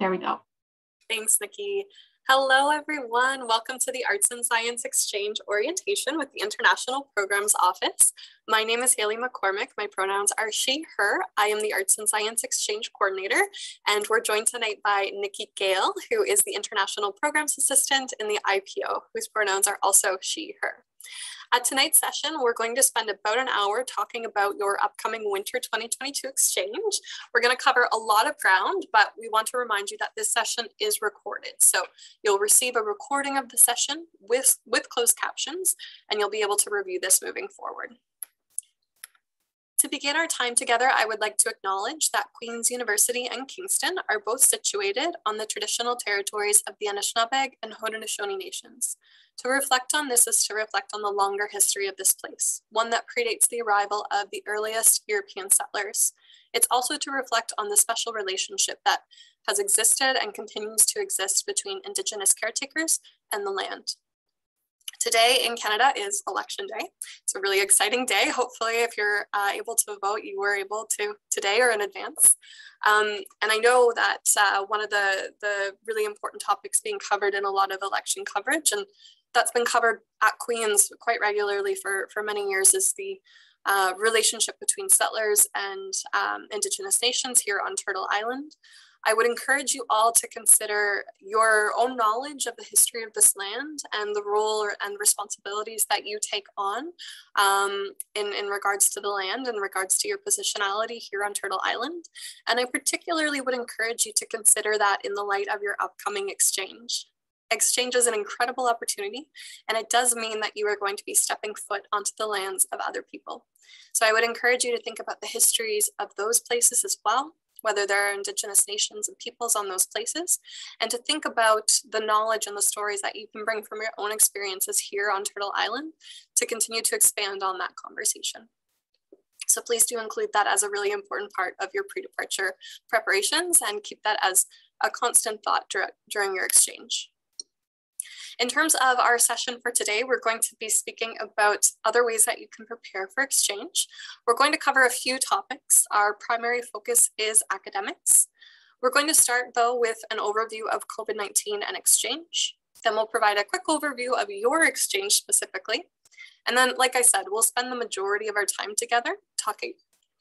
There we go. Thanks, Nikki. Hello, everyone. Welcome to the Arts and Science Exchange Orientation with the International Programs Office. My name is Haley McCormick. My pronouns are she, her. I am the Arts and Science Exchange Coordinator, and we're joined tonight by Nikki Gale, who is the International Programs Assistant in the IPO, whose pronouns are also she, her. At tonight's session, we're going to spend about an hour talking about your upcoming winter 2022 exchange. We're going to cover a lot of ground, but we want to remind you that this session is recorded. So you'll receive a recording of the session with, with closed captions, and you'll be able to review this moving forward. To begin our time together, I would like to acknowledge that Queen's University and Kingston are both situated on the traditional territories of the Anishinaabeg and Haudenosaunee nations. To reflect on this is to reflect on the longer history of this place, one that predates the arrival of the earliest European settlers. It's also to reflect on the special relationship that has existed and continues to exist between Indigenous caretakers and the land. Today in Canada is election day. It's a really exciting day. Hopefully, if you're uh, able to vote, you were able to today or in advance. Um, and I know that uh, one of the, the really important topics being covered in a lot of election coverage, and that's been covered at Queen's quite regularly for, for many years, is the uh, relationship between settlers and um, Indigenous nations here on Turtle Island. I would encourage you all to consider your own knowledge of the history of this land and the role and responsibilities that you take on um, in, in regards to the land, in regards to your positionality here on Turtle Island. And I particularly would encourage you to consider that in the light of your upcoming exchange. Exchange is an incredible opportunity, and it does mean that you are going to be stepping foot onto the lands of other people. So I would encourage you to think about the histories of those places as well, whether there are indigenous nations and peoples on those places, and to think about the knowledge and the stories that you can bring from your own experiences here on Turtle Island to continue to expand on that conversation. So please do include that as a really important part of your pre-departure preparations and keep that as a constant thought during your exchange. In terms of our session for today, we're going to be speaking about other ways that you can prepare for exchange. We're going to cover a few topics. Our primary focus is academics. We're going to start though with an overview of COVID-19 and exchange. Then we'll provide a quick overview of your exchange specifically. And then, like I said, we'll spend the majority of our time together talking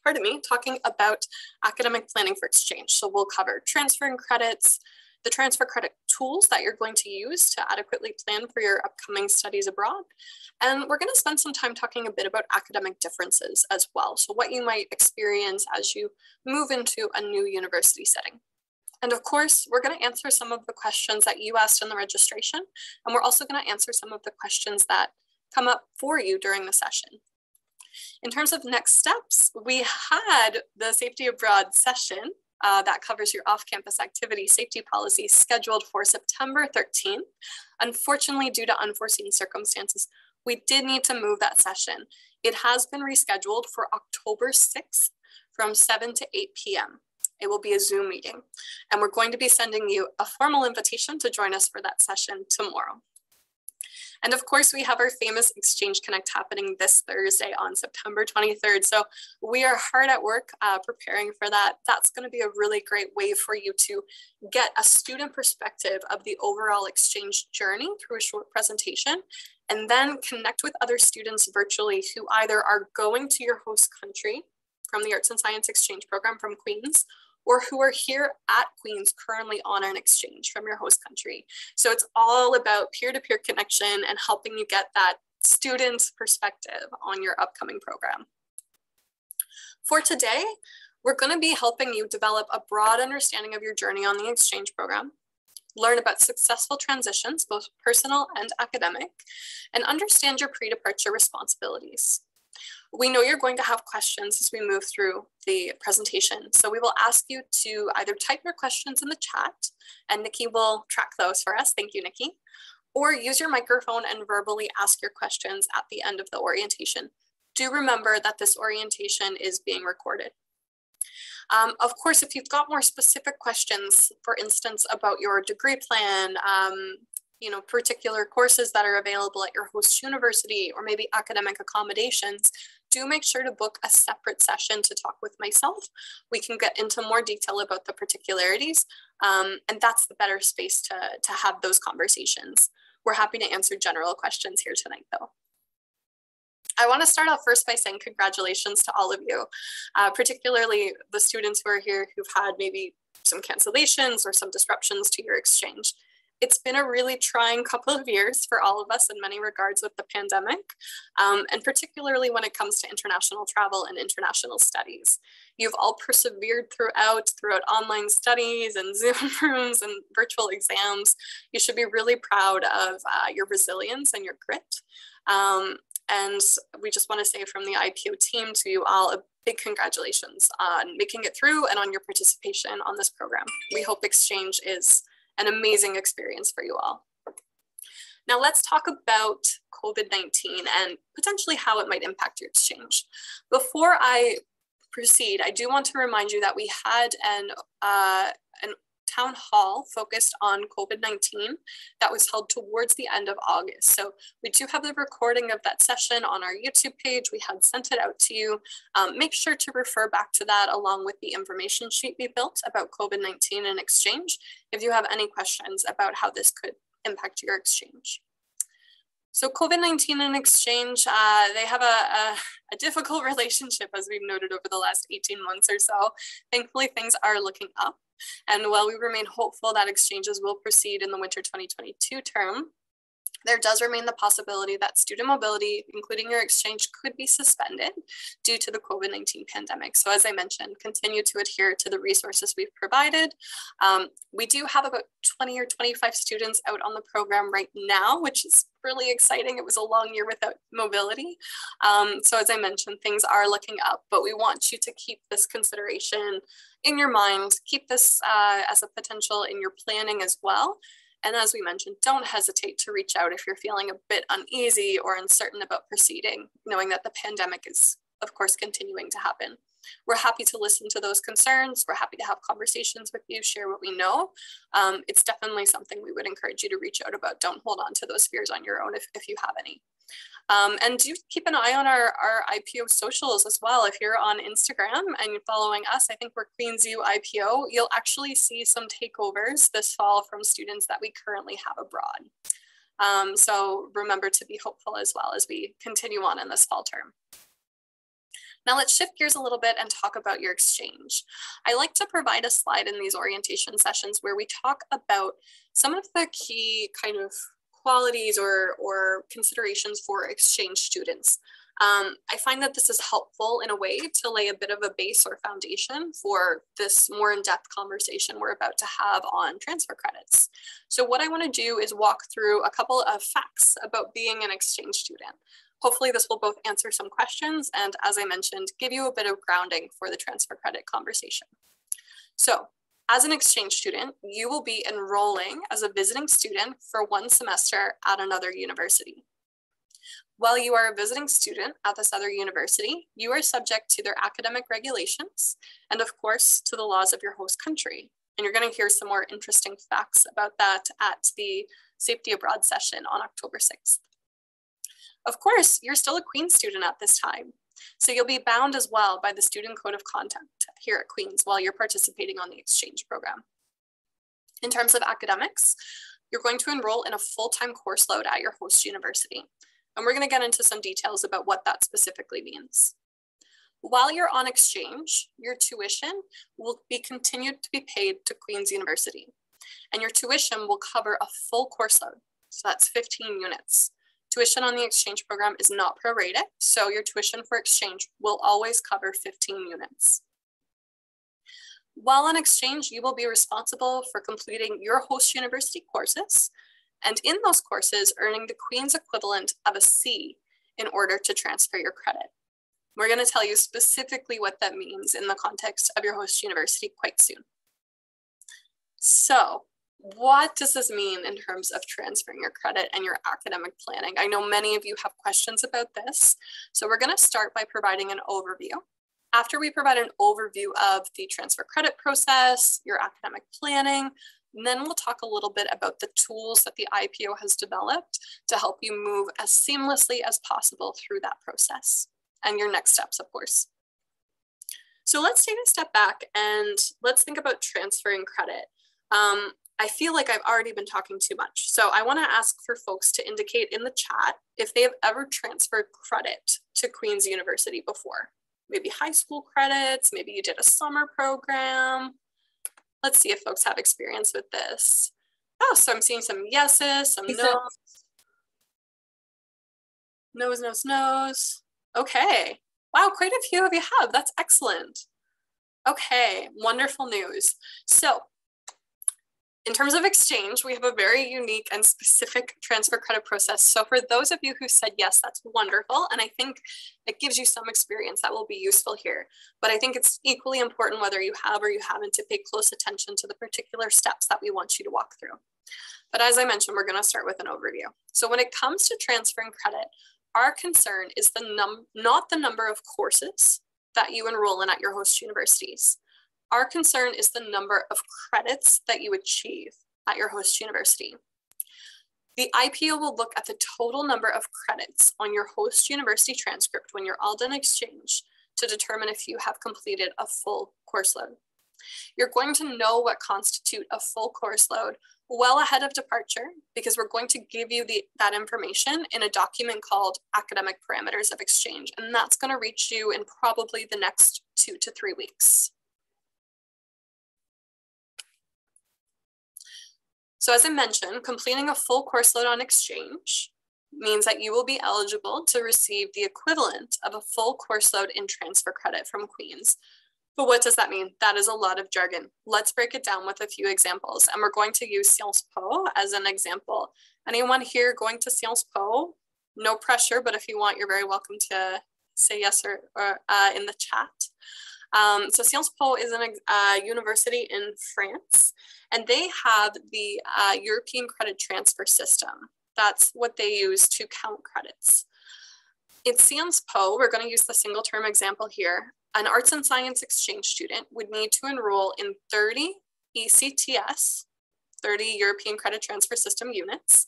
pardon me, talking about academic planning for exchange. So we'll cover transferring credits, the transfer credit tools that you're going to use to adequately plan for your upcoming studies abroad. And we're going to spend some time talking a bit about academic differences as well. So what you might experience as you move into a new university setting. And of course, we're going to answer some of the questions that you asked in the registration. And we're also going to answer some of the questions that come up for you during the session. In terms of next steps, we had the Safety Abroad session uh, that covers your off-campus activity safety policy scheduled for September 13th. Unfortunately, due to unforeseen circumstances, we did need to move that session. It has been rescheduled for October 6th from 7 to 8 p.m. It will be a Zoom meeting, and we're going to be sending you a formal invitation to join us for that session tomorrow. And of course, we have our famous Exchange Connect happening this Thursday on September 23rd. So we are hard at work uh, preparing for that. That's going to be a really great way for you to get a student perspective of the overall exchange journey through a short presentation and then connect with other students virtually who either are going to your host country from the Arts and Science Exchange Program from Queen's or who are here at Queen's currently on an exchange from your host country. So it's all about peer-to-peer connection and helping you get that student perspective on your upcoming program. For today, we're gonna be helping you develop a broad understanding of your journey on the exchange program, learn about successful transitions, both personal and academic, and understand your pre-departure responsibilities. We know you're going to have questions as we move through the presentation. So we will ask you to either type your questions in the chat and Nikki will track those for us. Thank you, Nikki. Or use your microphone and verbally ask your questions at the end of the orientation. Do remember that this orientation is being recorded. Um, of course, if you've got more specific questions, for instance, about your degree plan, um, you know, particular courses that are available at your host university or maybe academic accommodations, do make sure to book a separate session to talk with myself. We can get into more detail about the particularities, um, and that's the better space to, to have those conversations. We're happy to answer general questions here tonight, though. I want to start off first by saying congratulations to all of you, uh, particularly the students who are here who've had maybe some cancellations or some disruptions to your exchange it's been a really trying couple of years for all of us in many regards with the pandemic, um, and particularly when it comes to international travel and international studies. You've all persevered throughout, throughout online studies and Zoom rooms and virtual exams. You should be really proud of uh, your resilience and your grit. Um, and we just want to say from the IPO team to you all a big congratulations on making it through and on your participation on this program. We hope Exchange is an amazing experience for you all. Now let's talk about COVID-19 and potentially how it might impact your exchange. Before I proceed, I do want to remind you that we had an, uh, an town hall focused on COVID-19 that was held towards the end of August. So we do have the recording of that session on our YouTube page. We had sent it out to you. Um, make sure to refer back to that along with the information sheet we built about COVID-19 and exchange if you have any questions about how this could impact your exchange. So COVID-19 and exchange, uh, they have a, a, a, difficult relationship as we've noted over the last 18 months or so. Thankfully, things are looking up. And while we remain hopeful that exchanges will proceed in the winter 2022 term, there does remain the possibility that student mobility, including your exchange, could be suspended due to the COVID 19 pandemic. So, as I mentioned, continue to adhere to the resources we've provided. Um, we do have about 20 or 25 students out on the program right now, which is really exciting. It was a long year without mobility. Um, so, as I mentioned, things are looking up, but we want you to keep this consideration in your mind, keep this uh, as a potential in your planning as well. And as we mentioned, don't hesitate to reach out if you're feeling a bit uneasy or uncertain about proceeding, knowing that the pandemic is, of course, continuing to happen. We're happy to listen to those concerns. We're happy to have conversations with you, share what we know. Um, it's definitely something we would encourage you to reach out about. Don't hold on to those fears on your own if, if you have any. Um, and do keep an eye on our, our IPO socials as well. If you're on Instagram and you're following us, I think we're Queens IPO, you'll actually see some takeovers this fall from students that we currently have abroad. Um, so remember to be hopeful as well as we continue on in this fall term. Now let's shift gears a little bit and talk about your exchange. I like to provide a slide in these orientation sessions where we talk about some of the key kind of qualities or, or considerations for exchange students. Um, I find that this is helpful in a way to lay a bit of a base or foundation for this more in-depth conversation we're about to have on transfer credits. So what I wanna do is walk through a couple of facts about being an exchange student. Hopefully this will both answer some questions and as I mentioned, give you a bit of grounding for the transfer credit conversation. So as an exchange student, you will be enrolling as a visiting student for one semester at another university. While you are a visiting student at this other university, you are subject to their academic regulations and of course to the laws of your host country. And you're gonna hear some more interesting facts about that at the Safety Abroad session on October 6th. Of course, you're still a Queen student at this time, so you'll be bound as well by the Student Code of Conduct here at Queen's while you're participating on the exchange program. In terms of academics, you're going to enroll in a full-time course load at your host university. And we're gonna get into some details about what that specifically means. While you're on exchange, your tuition will be continued to be paid to Queen's University. And your tuition will cover a full course load. So that's 15 units. Tuition on the exchange program is not prorated, so your tuition for exchange will always cover 15 units. While on exchange, you will be responsible for completing your host university courses, and in those courses, earning the Queen's equivalent of a C in order to transfer your credit. We're going to tell you specifically what that means in the context of your host university quite soon. So what does this mean in terms of transferring your credit and your academic planning? I know many of you have questions about this. So we're gonna start by providing an overview. After we provide an overview of the transfer credit process, your academic planning, and then we'll talk a little bit about the tools that the IPO has developed to help you move as seamlessly as possible through that process. and your next steps, of course. So let's take a step back and let's think about transferring credit. Um, I feel like I've already been talking too much. So I want to ask for folks to indicate in the chat if they have ever transferred credit to Queen's University before. Maybe high school credits, maybe you did a summer program. Let's see if folks have experience with this. Oh, so I'm seeing some yeses, some no's. Nose, nose, nose. Okay. Wow, quite a few of you have. That's excellent. Okay, wonderful news. So in terms of exchange, we have a very unique and specific transfer credit process. So for those of you who said yes, that's wonderful. And I think it gives you some experience that will be useful here. But I think it's equally important whether you have or you haven't to pay close attention to the particular steps that we want you to walk through. But as I mentioned, we're gonna start with an overview. So when it comes to transferring credit, our concern is the num not the number of courses that you enroll in at your host universities. Our concern is the number of credits that you achieve at your host university. The IPO will look at the total number of credits on your host university transcript when you're all done exchange to determine if you have completed a full course load. You're going to know what constitute a full course load well ahead of departure because we're going to give you the, that information in a document called Academic Parameters of Exchange, and that's going to reach you in probably the next two to three weeks. So as I mentioned, completing a full course load on exchange means that you will be eligible to receive the equivalent of a full course load in transfer credit from Queen's. But what does that mean? That is a lot of jargon. Let's break it down with a few examples. And we're going to use Sciences Po as an example. Anyone here going to Sciences Po? No pressure, but if you want, you're very welcome to say yes or, or uh, in the chat. Um, so Sciences Po is a uh, university in France, and they have the uh, European credit transfer system. That's what they use to count credits. In Sciences Po, we're going to use the single term example here. An arts and science exchange student would need to enroll in 30 ECTS, 30 European Credit Transfer System units,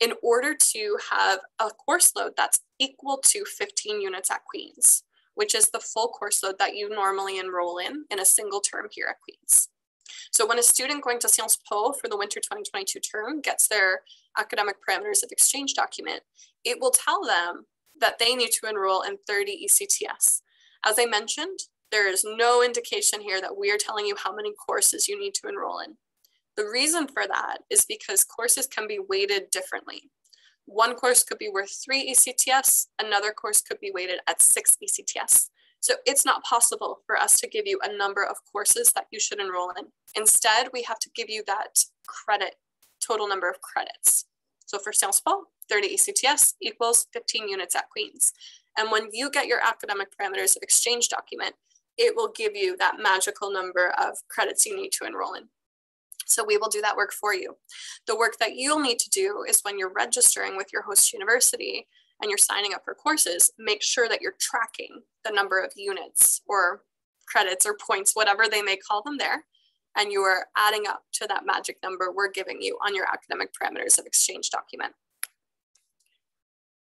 in order to have a course load that's equal to 15 units at Queen's which is the full course load that you normally enroll in in a single term here at Queen's. So when a student going to Sciences Po for the winter 2022 term gets their academic parameters of exchange document, it will tell them that they need to enroll in 30 ECTS. As I mentioned, there is no indication here that we are telling you how many courses you need to enroll in. The reason for that is because courses can be weighted differently. One course could be worth three ECTS, another course could be weighted at six ECTS. So it's not possible for us to give you a number of courses that you should enroll in. Instead, we have to give you that credit, total number of credits. So for Sciences Po, 30 ECTS equals 15 units at Queen's. And when you get your academic parameters of exchange document, it will give you that magical number of credits you need to enroll in. So we will do that work for you. The work that you'll need to do is when you're registering with your host university and you're signing up for courses, make sure that you're tracking the number of units or credits or points, whatever they may call them there, and you are adding up to that magic number we're giving you on your academic parameters of exchange document.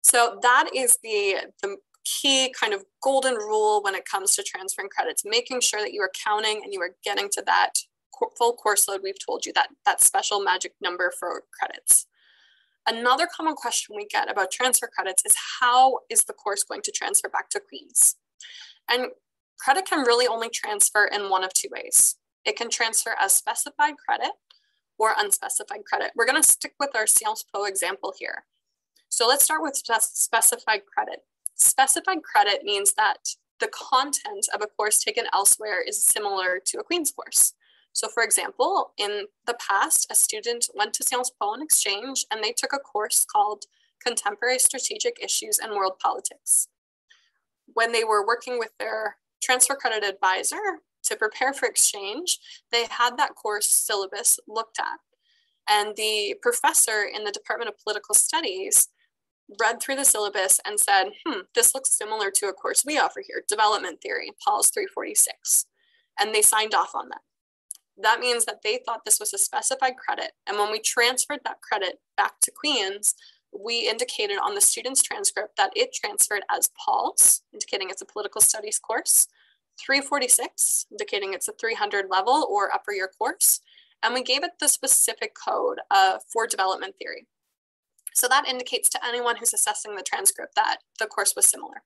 So that is the, the key kind of golden rule when it comes to transferring credits, making sure that you are counting and you are getting to that full course load, we've told you that that special magic number for credits. Another common question we get about transfer credits is how is the course going to transfer back to Queen's? And credit can really only transfer in one of two ways. It can transfer as specified credit or unspecified credit. We're gonna stick with our Sciences Po example here. So let's start with specified credit. Specified credit means that the content of a course taken elsewhere is similar to a Queen's course. So for example, in the past, a student went to Sciences Po in exchange and they took a course called Contemporary Strategic Issues and World Politics. When they were working with their transfer credit advisor to prepare for exchange, they had that course syllabus looked at. And the professor in the Department of Political Studies read through the syllabus and said, hmm, this looks similar to a course we offer here, Development Theory, Pol 346. And they signed off on that that means that they thought this was a specified credit. And when we transferred that credit back to Queen's, we indicated on the student's transcript that it transferred as POLS, indicating it's a political studies course, 346, indicating it's a 300 level or upper year course, and we gave it the specific code uh, for development theory. So that indicates to anyone who's assessing the transcript that the course was similar.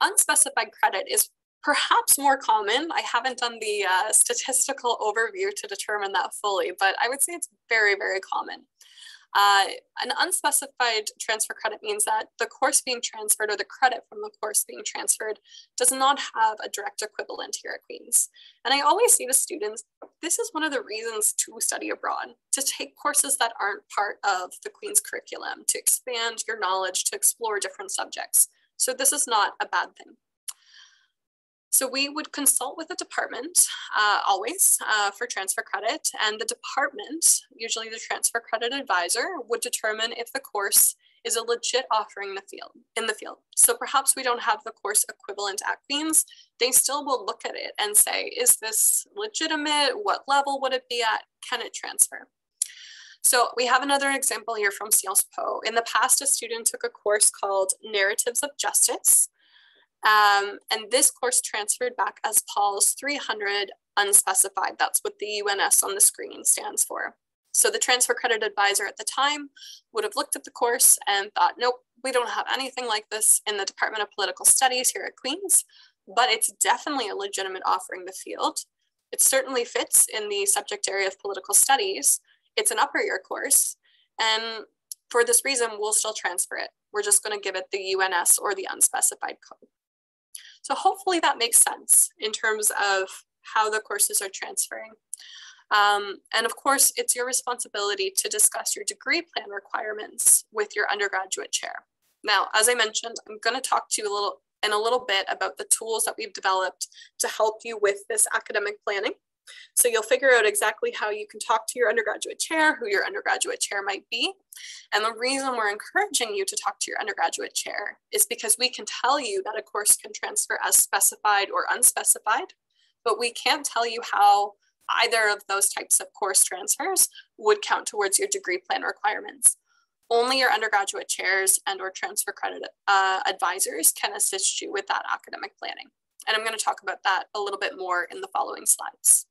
Unspecified credit is perhaps more common. I haven't done the uh, statistical overview to determine that fully, but I would say it's very, very common. Uh, an unspecified transfer credit means that the course being transferred or the credit from the course being transferred does not have a direct equivalent here at Queen's. And I always say to students, this is one of the reasons to study abroad, to take courses that aren't part of the Queen's curriculum, to expand your knowledge, to explore different subjects. So this is not a bad thing. So we would consult with the department uh, always uh, for transfer credit and the department, usually the transfer credit advisor, would determine if the course is a legit offering the field in the field. So perhaps we don't have the course equivalent at Queen's, they still will look at it and say, is this legitimate? What level would it be at? Can it transfer? So we have another example here from Sciences Po. In the past, a student took a course called Narratives of Justice. Um, and this course transferred back as POLS 300 unspecified. That's what the UNS on the screen stands for. So the transfer credit advisor at the time would have looked at the course and thought, nope, we don't have anything like this in the Department of Political Studies here at Queen's, but it's definitely a legitimate offering the field. It certainly fits in the subject area of political studies. It's an upper year course. And for this reason, we'll still transfer it. We're just going to give it the UNS or the unspecified code. So hopefully that makes sense in terms of how the courses are transferring. Um, and of course, it's your responsibility to discuss your degree plan requirements with your undergraduate chair. Now, as I mentioned, I'm going to talk to you a little in a little bit about the tools that we've developed to help you with this academic planning. So you'll figure out exactly how you can talk to your undergraduate chair, who your undergraduate chair might be. And the reason we're encouraging you to talk to your undergraduate chair is because we can tell you that a course can transfer as specified or unspecified, but we can't tell you how either of those types of course transfers would count towards your degree plan requirements. Only your undergraduate chairs and or transfer credit uh, advisors can assist you with that academic planning. And I'm going to talk about that a little bit more in the following slides.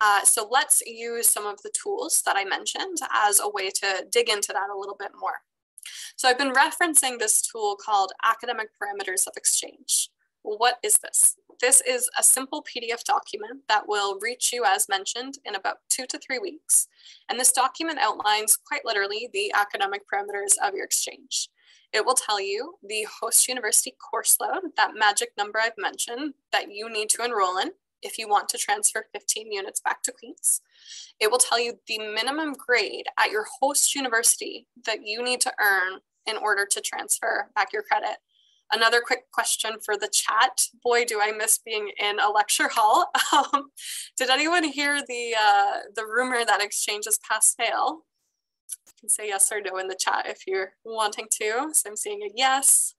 Uh, so let's use some of the tools that I mentioned as a way to dig into that a little bit more. So I've been referencing this tool called Academic Parameters of Exchange. What is this? This is a simple PDF document that will reach you as mentioned in about two to three weeks. And this document outlines quite literally the academic parameters of your exchange. It will tell you the host university course load, that magic number I've mentioned that you need to enroll in if you want to transfer 15 units back to Queen's. It will tell you the minimum grade at your host university that you need to earn in order to transfer back your credit. Another quick question for the chat. Boy, do I miss being in a lecture hall. Um, did anyone hear the, uh, the rumor that exchanges pass fail? You can say yes or no in the chat if you're wanting to. So I'm seeing a yes.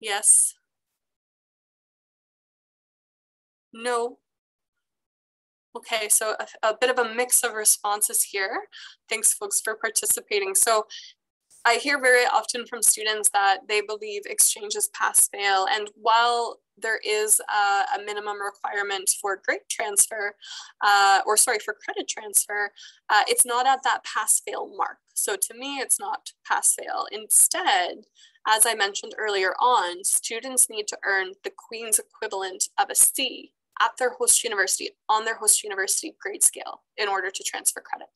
Yes. No. Okay, so a, a, bit of a mix of responses here. Thanks folks for participating. So I hear very often from students that they believe exchanges pass fail. And while there is a, a minimum requirement for grade transfer, uh, or sorry, for credit transfer, uh, it's not at that pass fail mark. So to me, it's not pass fail. Instead, as I mentioned earlier on, students need to earn the Queen's equivalent of a C at their host university on their host university grade scale in order to transfer credit.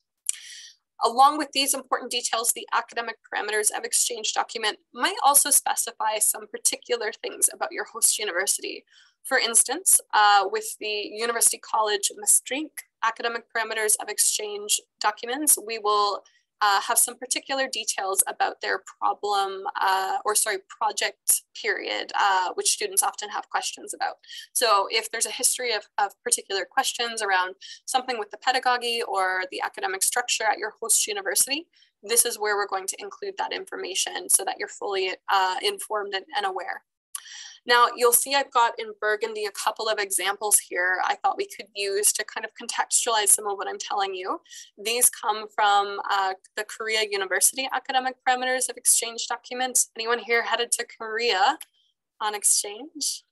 Along with these important details, the academic parameters of exchange document might also specify some particular things about your host university. For instance, uh, with the University College Maastricht academic parameters of exchange documents, we will uh, have some particular details about their problem uh, or sorry project period uh, which students often have questions about. So if there's a history of, of particular questions around something with the pedagogy or the academic structure at your host university this is where we're going to include that information so that you're fully uh, informed and, and aware Now you'll see I've got in burgundy a couple of examples here I thought we could use to kind of contextualize some of what I'm telling you. These come from uh, the Korea University Academic Parameters of Exchange documents. Anyone here headed to Korea on exchange?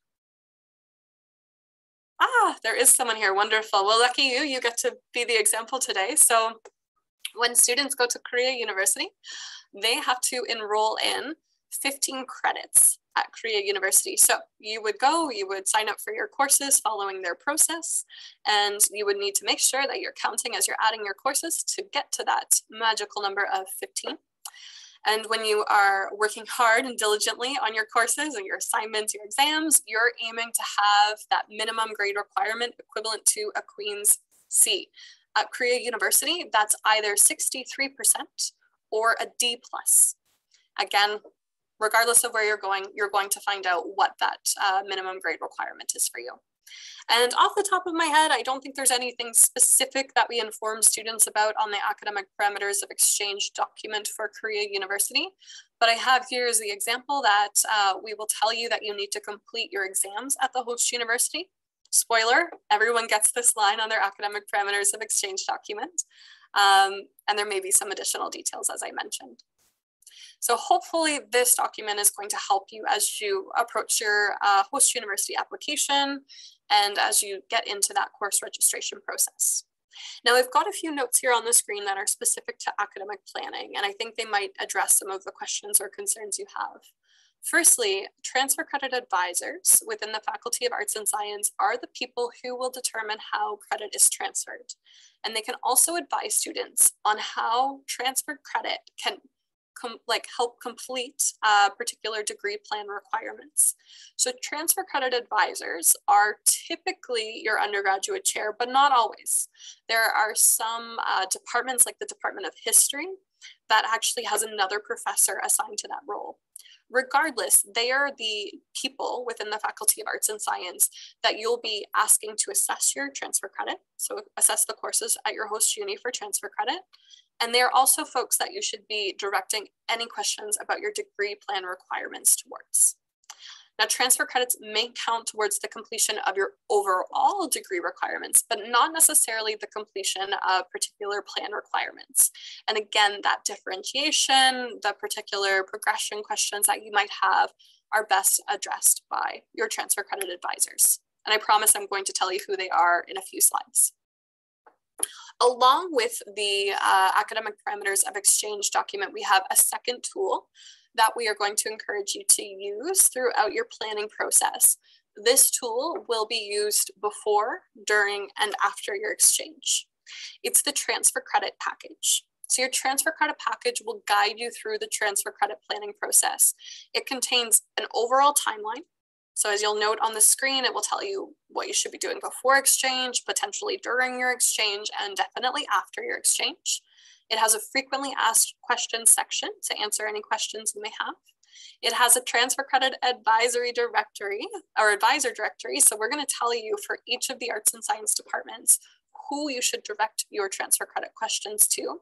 Ah, there is someone here, wonderful. Well, lucky you, you get to be the example today. So when students go to Korea University, they have to enroll in 15 credits at Korea University. So you would go, you would sign up for your courses following their process, and you would need to make sure that you're counting as you're adding your courses to get to that magical number of 15. And when you are working hard and diligently on your courses and your assignments, your exams, you're aiming to have that minimum grade requirement equivalent to a Queen's C. At Korea University, that's either 63% or a D plus. Again, regardless of where you're going, you're going to find out what that uh, minimum grade requirement is for you. And off the top of my head, I don't think there's anything specific that we inform students about on the academic parameters of exchange document for Korea University. But I have here is the example that uh, we will tell you that you need to complete your exams at the host university. Spoiler, everyone gets this line on their academic parameters of exchange document. Um, and there may be some additional details as I mentioned. So hopefully this document is going to help you as you approach your uh, host university application and as you get into that course registration process. Now I've got a few notes here on the screen that are specific to academic planning, and I think they might address some of the questions or concerns you have. Firstly, transfer credit advisors within the Faculty of Arts and Science are the people who will determine how credit is transferred. And they can also advise students on how transferred credit can like help complete uh, particular degree plan requirements. So transfer credit advisors are typically your undergraduate chair, but not always. There are some uh, departments like the Department of History that actually has another professor assigned to that role regardless, they are the people within the Faculty of Arts and Science that you'll be asking to assess your transfer credit. So assess the courses at your host uni for transfer credit. And they're also folks that you should be directing any questions about your degree plan requirements towards. Now, transfer credits may count towards the completion of your overall degree requirements, but not necessarily the completion of particular plan requirements. And again, that differentiation, the particular progression questions that you might have are best addressed by your transfer credit advisors. And I promise I'm going to tell you who they are in a few slides. Along with the uh, academic parameters of exchange document, we have a second tool that we are going to encourage you to use throughout your planning process. This tool will be used before, during, and after your exchange. It's the transfer credit package. So your transfer credit package will guide you through the transfer credit planning process. It contains an overall timeline. So as you'll note on the screen, it will tell you what you should be doing before exchange, potentially during your exchange, and definitely after your exchange. It has a frequently asked questions section to answer any questions you may have. It has a transfer credit advisory directory or advisor directory. So we're going to tell you for each of the arts and science departments who you should direct your transfer credit questions to.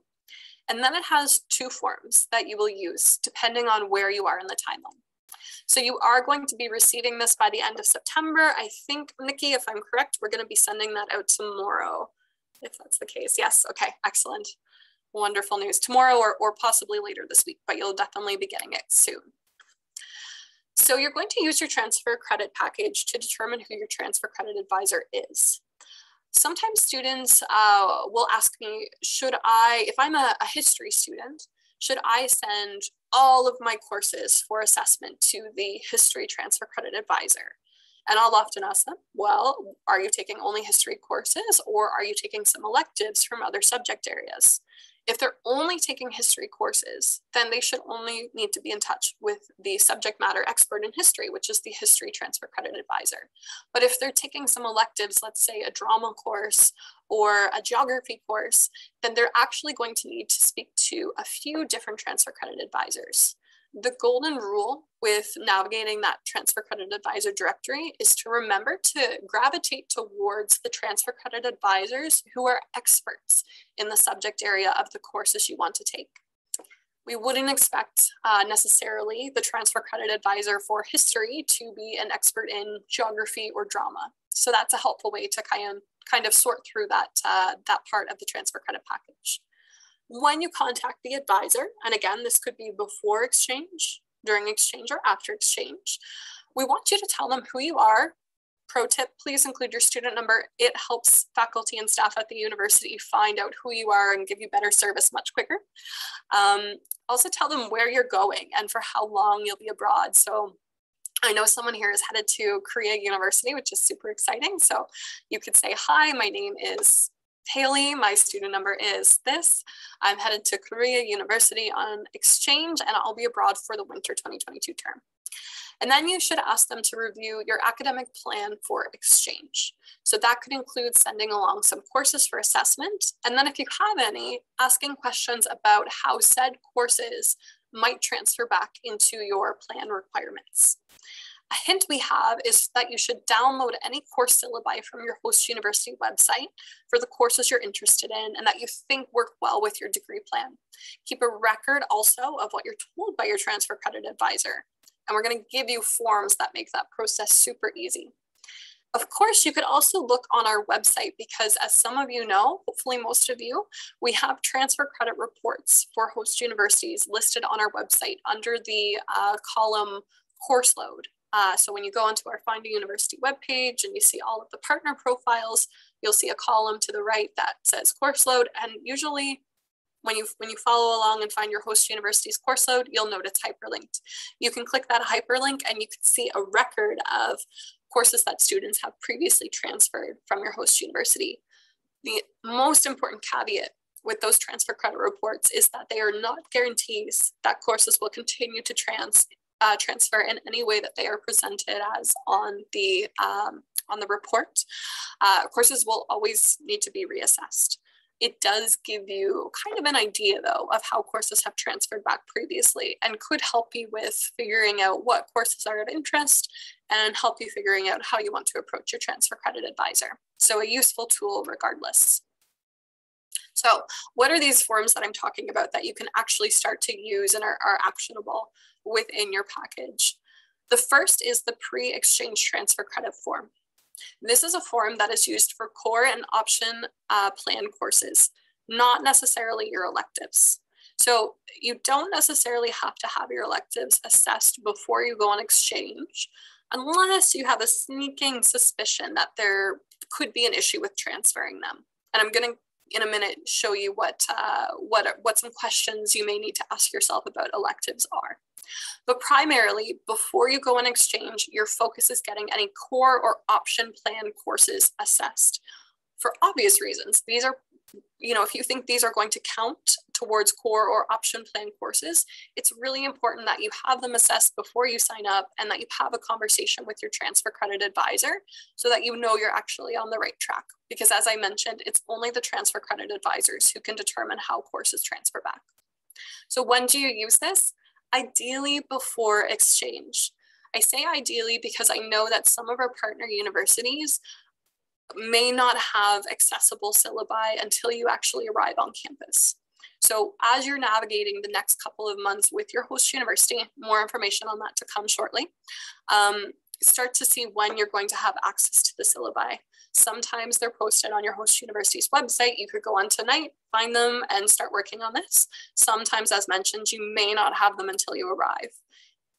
And then it has two forms that you will use depending on where you are in the timeline. So you are going to be receiving this by the end of September. I think, Nikki, if I'm correct, we're going to be sending that out tomorrow, if that's the case. Yes, okay, excellent wonderful news tomorrow or, or possibly later this week, but you'll definitely be getting it soon. So you're going to use your transfer credit package to determine who your transfer credit advisor is. Sometimes students uh, will ask me, should I, if I'm a, a history student, should I send all of my courses for assessment to the history transfer credit advisor? And I'll often ask them, well, are you taking only history courses or are you taking some electives from other subject areas? If they're only taking history courses, then they should only need to be in touch with the subject matter expert in history, which is the history transfer credit advisor. But if they're taking some electives, let's say a drama course or a geography course, then they're actually going to need to speak to a few different transfer credit advisors the golden rule with navigating that transfer credit advisor directory is to remember to gravitate towards the transfer credit advisors who are experts in the subject area of the courses you want to take. we wouldn't expect uh, necessarily the transfer credit advisor for history to be an expert in geography or drama. So that's a helpful way to kind of, kind of sort through that, uh, that part of the transfer credit package. When you contact the advisor, and again, this could be before exchange, during exchange, or after exchange, we want you to tell them who you are, Pro tip, please include your student number. It helps faculty and staff at the university find out who you are and give you better service much quicker. Um, also tell them where you're going and for how long you'll be abroad. So I know someone here is headed to Korea University, which is super exciting. So you could say, hi, my name is Haley, my student number is this. I'm headed to Korea University on exchange and I'll be abroad for the winter 2022 term. And then you should ask them to review your academic plan for exchange. So that could include sending along some courses for assessment. And then if you have any, asking questions about how said courses might transfer back into your plan requirements. A hint we have is that you should download any course syllabi from your host university website for the courses you're interested in and that you think work well with your degree plan. Keep a record also of what you're told by your transfer credit advisor and we're going to give you forms that make that process super easy. Of course, you could also look on our website because as some of you know, hopefully most of you, we have transfer credit reports for host universities listed on our website under the uh, column course load. Uh, so when you go onto our Find a University webpage and you see all of the partner profiles, you'll see a column to the right that says course load. And usually when you, when you follow along and find your host university's course load, you'll note it's hyperlinked. You can click that hyperlink and you can see a record of courses that students have previously transferred from your host university. The most important caveat with those transfer credit reports is that they are not guarantees that courses will continue to trans, uh, transfer in any way that they are presented as on the, um, on the report. Uh, courses will always need to be reassessed. It does give you kind of an idea though of how courses have transferred back previously and could help you with figuring out what courses are of interest and help you figuring out how you want to approach your transfer credit advisor. So a useful tool regardless. So what are these forms that I'm talking about that you can actually start to use and are, are actionable within your package? The first is the pre-exchange transfer credit form. This is a form that is used for core and option uh, plan courses, not necessarily your electives. So you don't necessarily have to have your electives assessed before you go on exchange, unless you have a sneaking suspicion that there could be an issue with transferring them. And I'm going to in a minute show you what uh, what what some questions you may need to ask yourself about electives are. But primarily, before you go on exchange, your focus is getting any core or option plan courses assessed. For obvious reasons, these are, you know, if you think these are going to count towards core or option plan courses, it's really important that you have them assessed before you sign up and that you have a conversation with your transfer credit advisor so that you know you're actually on the right track. Because as I mentioned, it's only the transfer credit advisors who can determine how courses transfer back. So when do you use this? Ideally before exchange. I say ideally because I know that some of our partner universities may not have accessible syllabi until you actually arrive on campus. So as you're navigating the next couple of months with your host university, more information on that to come shortly, um, start to see when you're going to have access to the syllabi. Sometimes they're posted on your host university's website. You could go on tonight, find them, and start working on this. Sometimes, as mentioned, you may not have them until you arrive.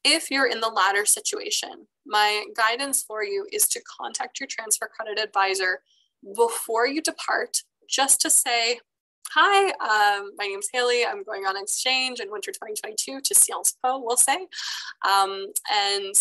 If you're in the latter situation, my guidance for you is to contact your transfer credit advisor before you depart, just to say, Hi, um, my name's Haley. I'm going on exchange in winter 2022 to Sciences Po, we'll say. Um, and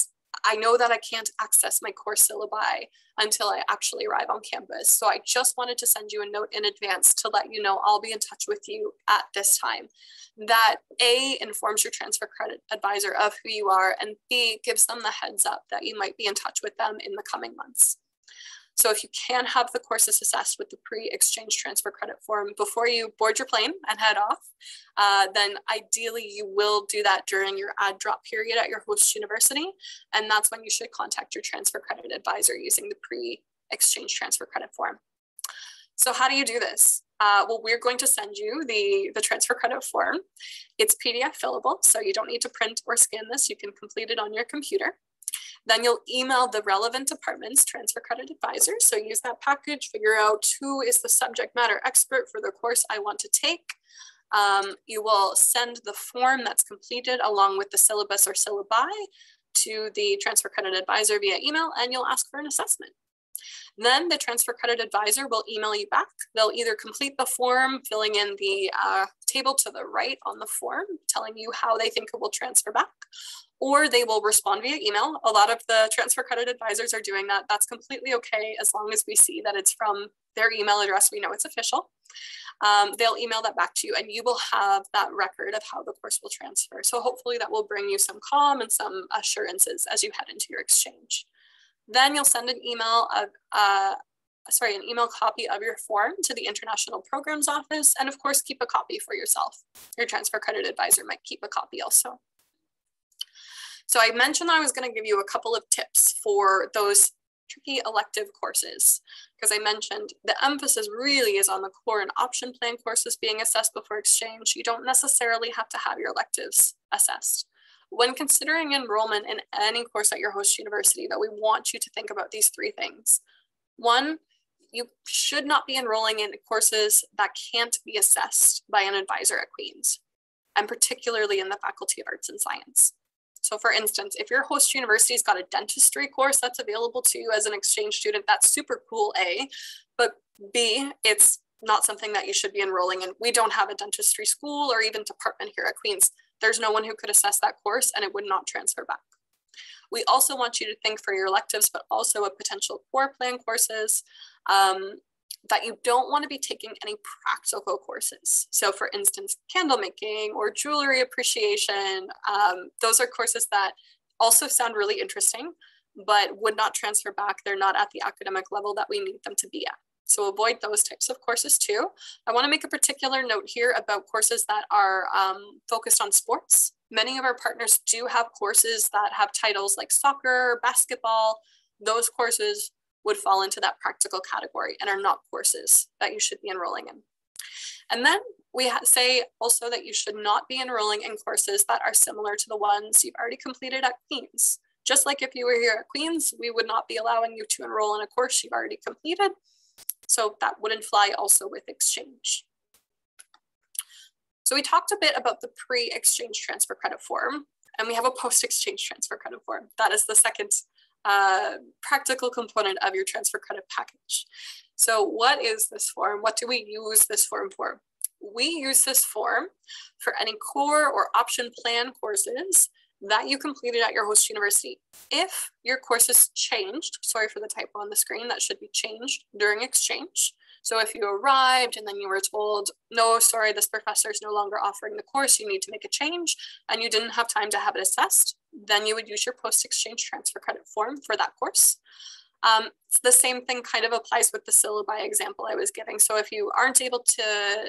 I know that I can't access my course syllabi until I actually arrive on campus. So I just wanted to send you a note in advance to let you know I'll be in touch with you at this time. That A informs your transfer credit advisor of who you are, and B gives them the heads up that you might be in touch with them in the coming months. So if you can have the courses assessed with the pre-exchange transfer credit form before you board your plane and head off, uh, then ideally you will do that during your add drop period at your host university. And that's when you should contact your transfer credit advisor using the pre-exchange transfer credit form. So how do you do this? uh, well, we're going to send you the, the transfer credit form. It's PDF fillable, so you don't need to print or scan this. You can complete it on your computer. Then you'll email the relevant department's transfer credit advisor. So use that package, figure out who is the subject matter expert for the course I want to take. Um, you will send the form that's completed along with the syllabus or syllabi to the transfer credit advisor via email and you'll ask for an assessment. Then the transfer credit advisor will email you back. They'll either complete the form, filling in the uh, table to the right on the form, telling you how they think it will transfer back, or they will respond via email. A lot of the transfer credit advisors are doing that. That's completely okay as long as we see that it's from their email address, we know it's official. Um, they'll email that back to you and you will have that record of how the course will transfer. So hopefully that will bring you some calm and some assurances as you head into your exchange. Then you'll send an email of, uh, sorry, an email copy of your form to the International Programs Office, and of course, keep a copy for yourself. Your transfer credit advisor might keep a copy also. So I mentioned I was going to give you a couple of tips for those tricky elective courses because I mentioned the emphasis really is on the core and option plan courses being assessed before exchange. You don't necessarily have to have your electives assessed. When considering enrollment in any course at your host university, though, we want you to think about these three things. One, you should not be enrolling in courses that can't be assessed by an advisor at Queen's, and particularly in the Faculty of Arts and Science. So for instance, if your host university's got a dentistry course that's available to you as an exchange student, that's super cool, A, but B, it's not something that you should be enrolling in. We don't have a dentistry school or even department here at Queen's. There's no one who could assess that course and it would not transfer back. We also want you to think for your electives, but also a potential core plan courses um, that you don't want to be taking any practical courses. So for instance, candle making or jewelry appreciation, um, those are courses that also sound really interesting, but would not transfer back. They're not at the academic level that we need them to be at. So avoid those types of courses too. I wanna make a particular note here about courses that are um, focused on sports. Many of our partners do have courses that have titles like soccer, basketball. Those courses would fall into that practical category and are not courses that you should be enrolling in. And then we say also that you should not be enrolling in courses that are similar to the ones you've already completed at Queen's. Just like if you were here at Queen's, we would not be allowing you to enroll in a course you've already completed. So that wouldn't fly also with exchange. So we talked a bit about the pre-exchange transfer credit form, and we have a post-exchange transfer credit form. That is the second uh, practical component of your transfer credit package. So what is this form? What do we use this form for? We use this form for any core or option plan courses that you completed at your host university. If your courses changed, sorry for the typo on the screen, that should be changed during exchange. So if you arrived and then you were told, no, sorry, this professor is no longer offering the course, you need to make a change, and you didn't have time to have it assessed, then you would use your post-exchange transfer credit form for that course. Um, the same thing kind of applies with the syllabi example I was giving. So if you aren't able to,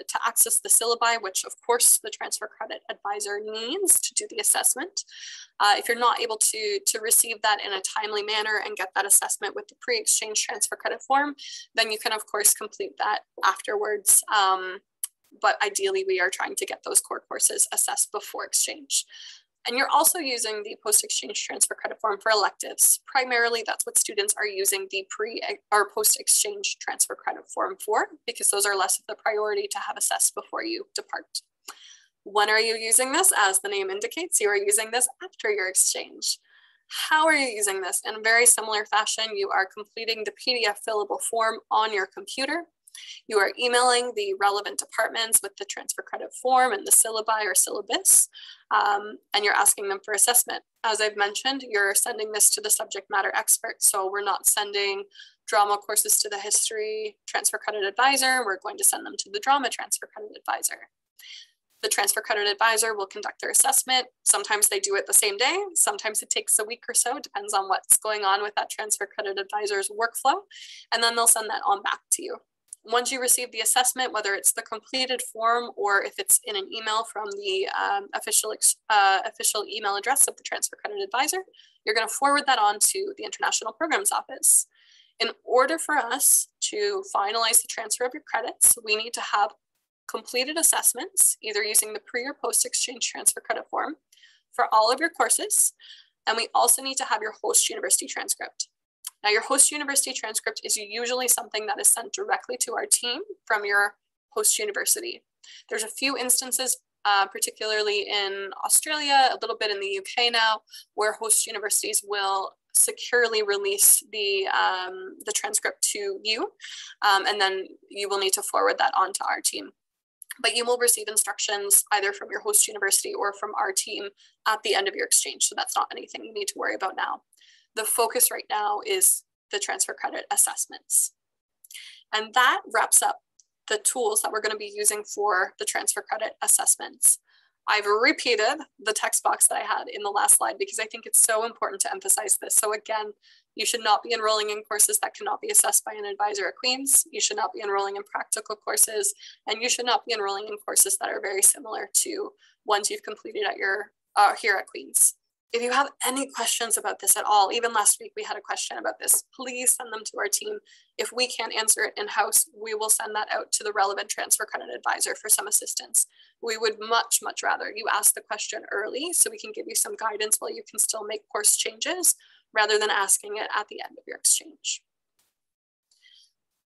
to access the syllabi, which of course the transfer credit advisor needs to do the assessment, uh, if you're not able to, to receive that in a timely manner and get that assessment with the pre-exchange transfer credit form, then you can of course complete that afterwards. Um, but ideally we are trying to get those core courses assessed before exchange. And you're also using the post-exchange transfer credit form for electives. Primarily, that's what students are using the pre or post-exchange transfer credit form for, because those are less of the priority to have assessed before you depart. When are you using this? As the name indicates, you are using this after your exchange. How are you using this? In a very similar fashion, you are completing the PDF fillable form on your computer. You are emailing the relevant departments with the transfer credit form and the syllabi or syllabus, um, and you're asking them for assessment. As I've mentioned, you're sending this to the subject matter expert. So we're not sending drama courses to the history transfer credit advisor. We're going to send them to the drama transfer credit advisor. The transfer credit advisor will conduct their assessment. Sometimes they do it the same day. Sometimes it takes a week or so, depends on what's going on with that transfer credit advisor's workflow. And then they'll send that on back to you once you receive the assessment, whether it's the completed form or if it's in an email from the um, official, uh, official email address of the transfer credit advisor, you're going to forward that on to the International Programs Office. In order for us to finalize the transfer of your credits, we need to have completed assessments, either using the pre or post exchange transfer credit form for all of your courses. And we also need to have your host university transcript. Now, your host university transcript is usually something that is sent directly to our team from your host university. There's a few instances, uh, particularly in Australia, a little bit in the UK now, where host universities will securely release the um, the transcript to you, um, and then you will need to forward that on to our team. But you will receive instructions either from your host university or from our team at the end of your exchange. So that's not anything you need to worry about now. The focus right now is the transfer credit assessments. And that wraps up the tools that we're going to be using for the transfer credit assessments. I've repeated the text box that I had in the last slide because I think it's so important to emphasize this. So again, you should not be enrolling in courses that cannot be assessed by an advisor at Queen's. You should not be enrolling in practical courses, and you should not be enrolling in courses that are very similar to ones you've completed at your uh, here at Queen's. If you have any questions about this at all, even last week we had a question about this, please send them to our team. If we can't answer it in-house, we will send that out to the relevant transfer credit advisor for some assistance. We would much, much rather you ask the question early so we can give you some guidance while you can still make course changes rather than asking it at the end of your exchange.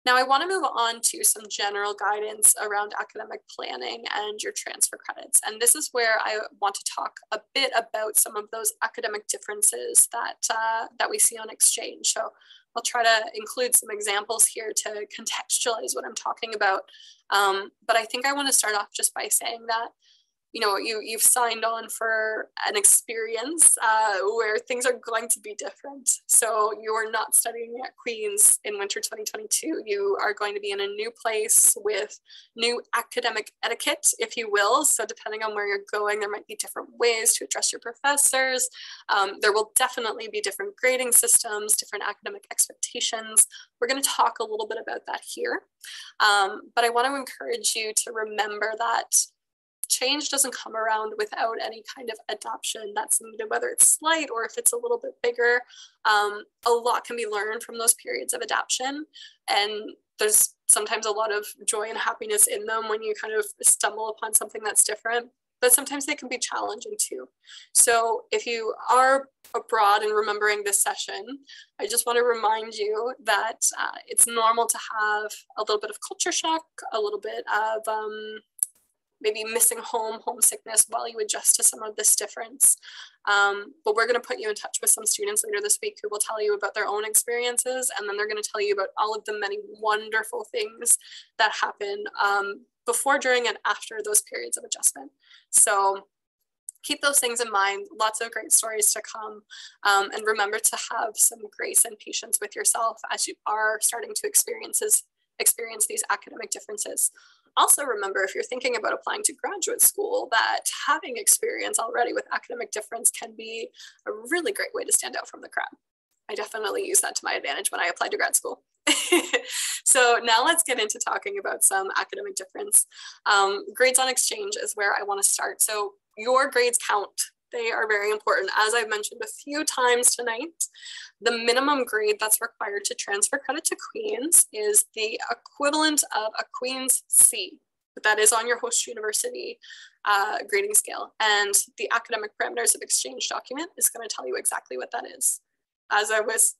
Now I wanna move on to some general guidance around academic planning and your transfer credits. And this is where I want to talk a bit about some of those academic differences that, uh, that we see on exchange. So I'll try to include some examples here to contextualize what I'm talking about. Um, but I think I wanna start off just by saying that you know you you've signed on for an experience uh, where things are going to be different. So you're not studying at queens in winter 2022 you are going to be in a new place with new academic etiquette if you will. So depending on where you're going there might be different ways to address your professors. Um, there will definitely be different grading systems different academic expectations. We're going to talk a little bit about that here. Um, but i want to encourage you to remember that change doesn't come around without any kind of adoption that's needed, whether it's slight or if it's a little bit bigger. Um, a lot can be learned from those periods of adoption. And there's sometimes a lot of joy and happiness in them when you kind of stumble upon something that's different. But sometimes they can be challenging too. So if you are abroad and remembering this session, I just want to remind you that uh, it's normal to have a little bit of culture shock, a little bit of um, maybe missing home, homesickness while you adjust to some of this difference. Um, but we're going to put you in touch with some students later this week who will tell you about their own experiences, and then they're going to tell you about all of the many wonderful things that happen um, before, during, and after those periods of adjustment. So keep those things in mind. Lots of great stories to come. Um, and remember to have some grace and patience with yourself as you are starting to experiences, experience these academic differences also remember if you're thinking about applying to graduate school that having experience already with academic difference can be a really great way to stand out from the crowd. I definitely use that to my advantage when I applied to grad school. so now let's get into talking about some academic difference. Um, grades on exchange is where I want to start. So your grades count they are very important. As I've mentioned a few times tonight, the minimum grade that's required to transfer credit to Queen's is the equivalent of a Queen's C. but That is on your host university uh, grading scale. And the academic parameters of exchange document is going to tell you exactly what that is. As I was,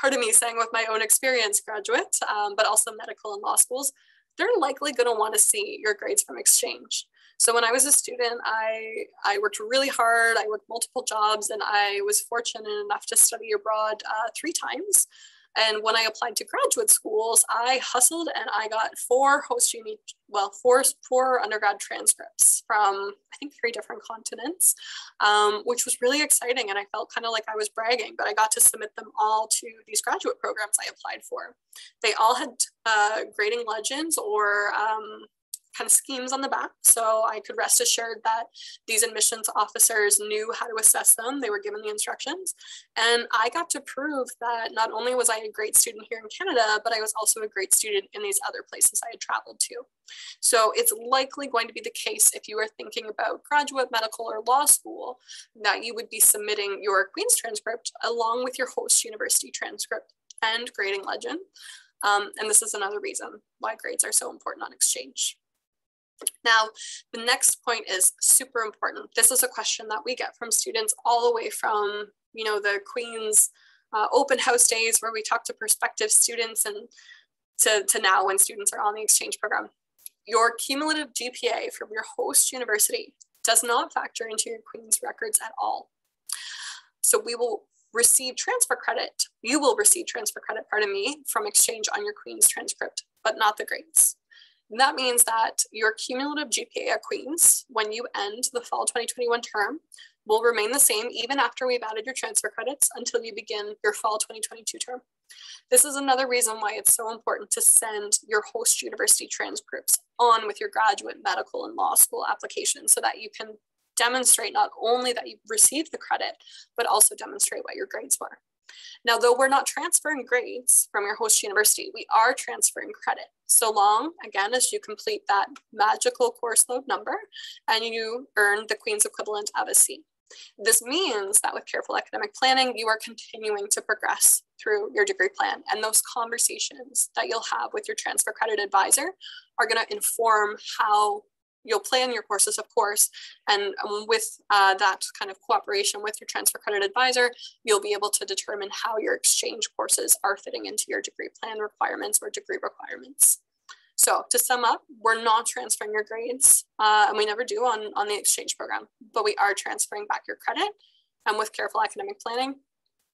part of me saying with my own experience graduate, um, but also medical and law schools, they're likely going to want to see your grades from exchange. So when I was a student, I, I worked really hard. I worked multiple jobs and I was fortunate enough to study abroad uh, three times. And when I applied to graduate schools, I hustled and I got four host uni, well, four, four undergrad transcripts from, I think, three different continents, um, which was really exciting. And I felt kind of like I was bragging, but I got to submit them all to these graduate programs I applied for. They all had uh, grading legends or um, kind of schemes on the back. So I could rest assured that these admissions officers knew how to assess them. They were given the instructions. And I got to prove that not only was I a great student here in Canada, but I was also a great student in these other places I had traveled to. So it's likely going to be the case if you are thinking about graduate medical or law school that you would be submitting your Queen's transcript along with your host university transcript and grading legend. Um, and this is another reason why grades are so important on exchange. Now, the next point is super important. This is a question that we get from students all the way from, you know, the Queen's uh, open house days where we talk to prospective students and to, to now when students are on the exchange program. Your cumulative GPA from your host university does not factor into your Queen's records at all. So we will receive transfer credit. You will receive transfer credit, pardon me, from exchange on your Queen's transcript, but not the grades. And that means that your cumulative GPA at Queen's, when you end the fall 2021 term, will remain the same even after we've added your transfer credits until you begin your fall 2022 term. This is another reason why it's so important to send your host university transcripts on with your graduate medical and law school application so that you can demonstrate not only that you've received the credit, but also demonstrate what your grades were. Now, though we're not transferring grades from your host university, we are transferring credit. So long, again, as you complete that magical course load number and you earn the Queen's equivalent of a C. This means that with careful academic planning, you are continuing to progress through your degree plan. And those conversations that you'll have with your transfer credit advisor are going to inform how you'll plan your courses, of course, and um, with uh, that kind of cooperation with your transfer credit advisor, you'll be able to determine how your exchange courses are fitting into your degree plan requirements or degree requirements. So to sum up, we're not transferring your grades, uh, and we never do on, on the exchange program, but we are transferring back your credit. And with careful academic planning,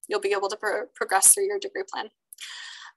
you'll be able to pro progress through your degree plan.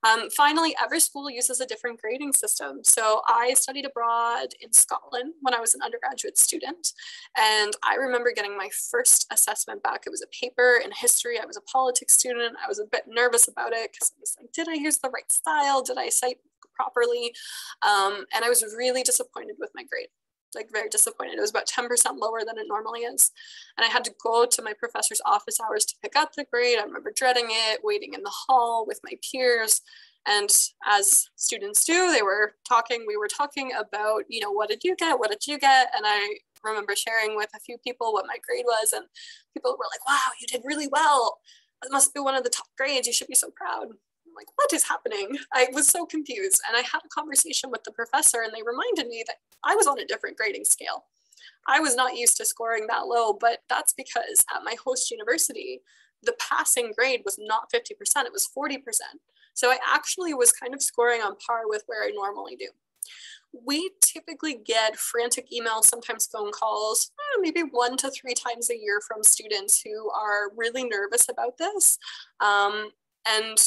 Um, finally, every school uses a different grading system. So I studied abroad in Scotland when I was an undergraduate student. And I remember getting my first assessment back. It was a paper in history. I was a politics student. I was a bit nervous about it because I was like, did I use the right style? Did I cite properly? Um, and I was really disappointed with my grade like very disappointed. It was about 10% lower than it normally is. And I had to go to my professor's office hours to pick up the grade. I remember dreading it, waiting in the hall with my peers. And as students do, they were talking, we were talking about, you know, what did you get? What did you get? And I remember sharing with a few people what my grade was. And people were like, wow, you did really well. It must be one of the top grades. You should be so proud like, what is happening? I was so confused. And I had a conversation with the professor, and they reminded me that I was on a different grading scale. I was not used to scoring that low, but that's because at my host university, the passing grade was not 50%, it was 40%. So I actually was kind of scoring on par with where I normally do. We typically get frantic emails, sometimes phone calls, eh, maybe one to three times a year from students who are really nervous about this. Um, and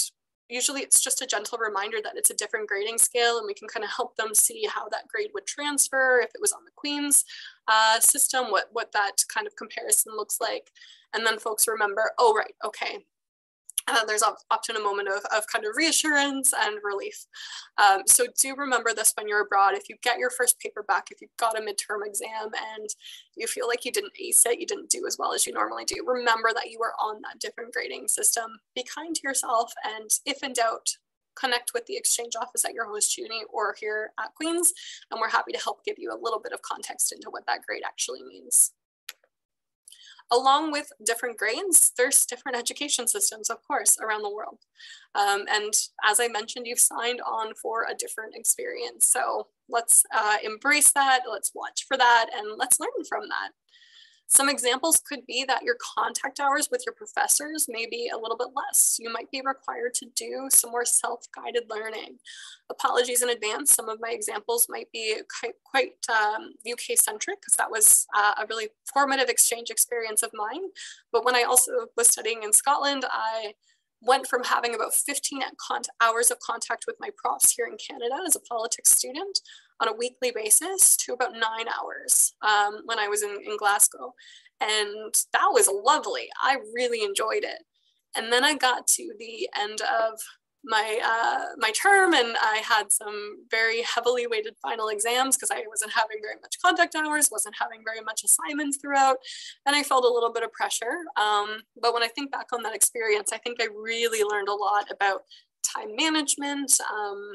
usually it's just a gentle reminder that it's a different grading scale and we can kind of help them see how that grade would transfer if it was on the Queen's uh, system, what, what that kind of comparison looks like. And then folks remember, oh, right, okay, uh, there's often a moment of, of kind of reassurance and relief. Um, so do remember this when you're abroad. If you get your first paper back, if you've got a midterm exam and you feel like you didn't ace it, you didn't do as well as you normally do, remember that you are on that different grading system. Be kind to yourself and if in doubt, connect with the exchange office at your host uni or here at Queen's, and we're happy to help give you a little bit of context into what that grade actually means. Along with different grains, there's different education systems, of course, around the world. Um, and as I mentioned, you've signed on for a different experience. So let's uh, embrace that, let's watch for that, and let's learn from that. Some examples could be that your contact hours with your professors may be a little bit less. You might be required to do some more self-guided learning. Apologies in advance, some of my examples might be quite, quite um, UK-centric because that was uh, a really formative exchange experience of mine. But when I also was studying in Scotland, I went from having about 15 hours of contact with my profs here in Canada as a politics student on a weekly basis to about nine hours um, when I was in, in Glasgow. And that was lovely. I really enjoyed it. And then I got to the end of my uh, my term and I had some very heavily weighted final exams because I wasn't having very much contact hours, wasn't having very much assignments throughout, and I felt a little bit of pressure. Um, but when I think back on that experience, I think I really learned a lot about time management, um,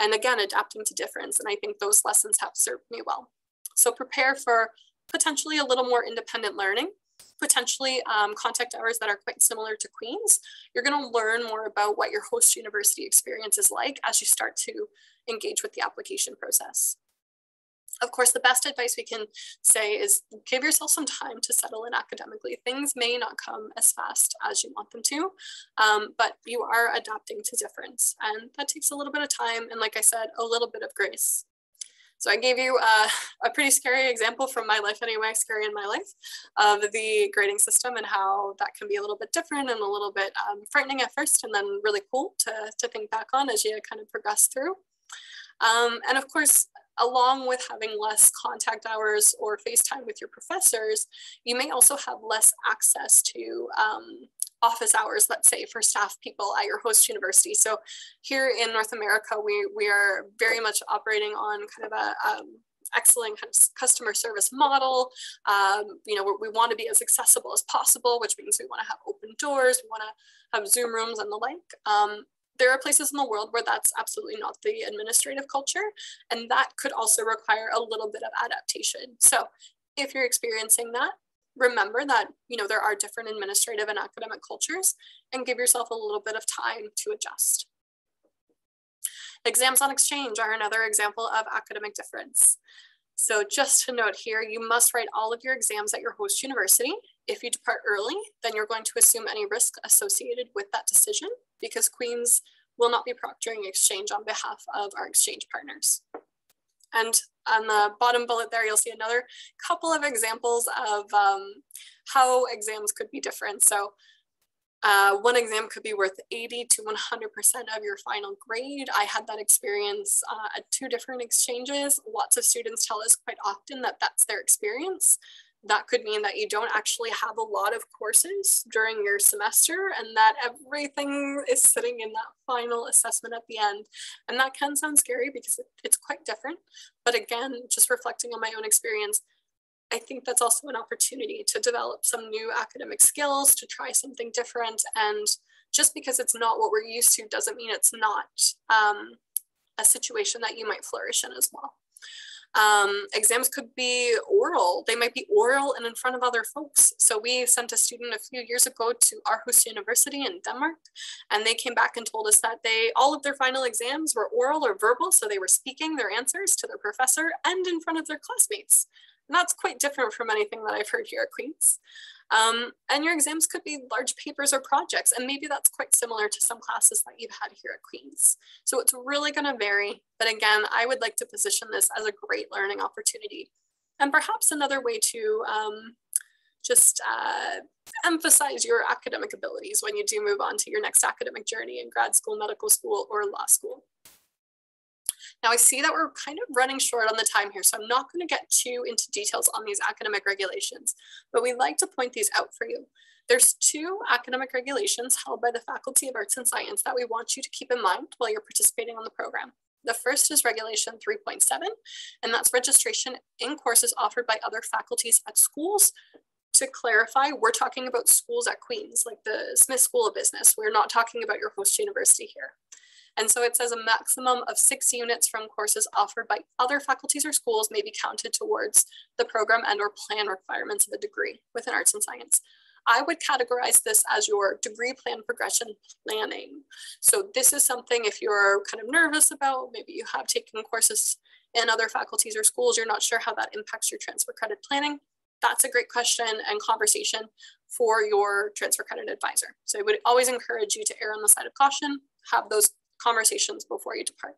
and again, adapting to difference. And I think those lessons have served me well. So prepare for potentially a little more independent learning. potentially um, contact hours that are quite similar to Queen's. You're going to learn more about what your host university experience is like as you start to engage with the application process. Of course, the best advice we can say is give yourself some time to settle in academically. Things may not come as fast as you want them to, um, but you are adapting to difference. And that takes a little bit of time. And like I said, a little bit of grace. So I gave you uh, a pretty scary example from my life anyway, scary in my life, of the grading system and how that can be a little bit different and a little bit um, frightening at first and then really cool to, to think back on as you kind of progress through. Um, and of course, along with having less contact hours or FaceTime with your professors, you may also have less access to um, office hours, let's say, for staff people at your host university. So here in North America, we, we are very much operating on kind of a um, excellent kind of customer service model. Um, you know, we want to be as accessible as possible, which means we want to have open doors, we want to have Zoom rooms and the like. Um, there are places in the world where that's absolutely not the administrative culture, and that could also require a little bit of adaptation. So if you're experiencing that, remember that you know there are different administrative and academic cultures and give yourself a little bit of time to adjust. Exams on exchange are another example of academic difference. So just to note here, you must write all of your exams at your host university. If you depart early, then you're going to assume any risk associated with that decision because Queen's will not be proctoring exchange on behalf of our exchange partners. And on the bottom bullet there, you'll see another couple of examples of um, how exams could be different. So uh, one exam could be worth 80 to 100% of your final grade. I had that experience uh, at two different exchanges. Lots of students tell us quite often that that's their experience. That could mean that you don't actually have a lot of courses during your semester and that everything is sitting in that final assessment at the end. And that can sound scary because it's quite different. But again, just reflecting on my own experience, I think that's also an opportunity to develop some new academic skills, to try something different. And just because it's not what we're used to doesn't mean it's not um, a situation that you might flourish in as well. Um, exams could be oral. They might be oral and in front of other folks. So we sent a student a few years ago to Aarhus University in Denmark, and they came back and told us that they all of their final exams were oral or verbal. So they were speaking their answers to their professor and in front of their classmates. And that's quite different from anything that I've heard here at Queen's. Um, and your exams could be large papers or projects, and maybe that's quite similar to some classes that you've had here at Queen's. So it's really gonna vary, but again, I would like to position this as a great learning opportunity. And perhaps another way to um, just uh, emphasize your academic abilities when you do move on to your next academic journey in grad school, medical school, or law school. Now I see that we're kind of running short on the time here, so I'm not going to get too into details on these academic regulations, but we'd like to point these out for you. There's two academic regulations held by the Faculty of Arts and Science that we want you to keep in mind while you're participating on the program. The first is Regulation 3.7, and that's registration in courses offered by other faculties at schools. To clarify, we're talking about schools at Queen's, like the Smith School of Business. We're not talking about your host university here. And so it says a maximum of six units from courses offered by other faculties or schools may be counted towards the program and or plan requirements of a degree within arts and science. I would categorize this as your degree plan progression planning. So this is something if you're kind of nervous about, maybe you have taken courses in other faculties or schools, you're not sure how that impacts your transfer credit planning. That's a great question and conversation for your transfer credit advisor. So I would always encourage you to err on the side of caution, have those conversations before you depart.